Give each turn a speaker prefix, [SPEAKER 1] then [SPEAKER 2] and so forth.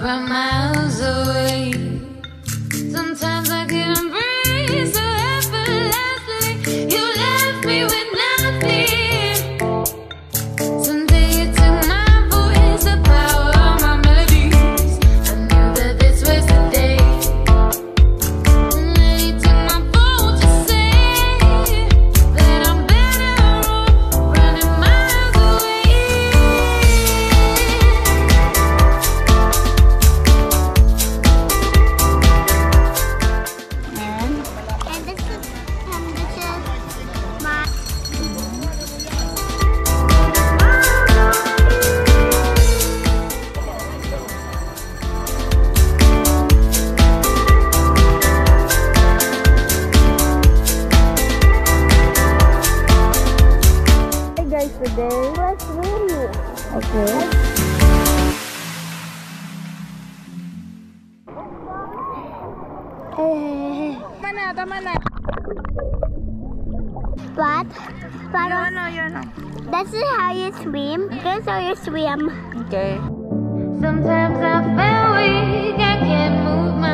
[SPEAKER 1] never mind. Guys today. Let's swim.
[SPEAKER 2] Okay.
[SPEAKER 1] Mana, tama na.
[SPEAKER 2] What? But
[SPEAKER 1] Yun na, yun na.
[SPEAKER 2] this is how you swim. This is how you swim.
[SPEAKER 1] Okay.
[SPEAKER 3] Sometimes I feel weak, I can't move my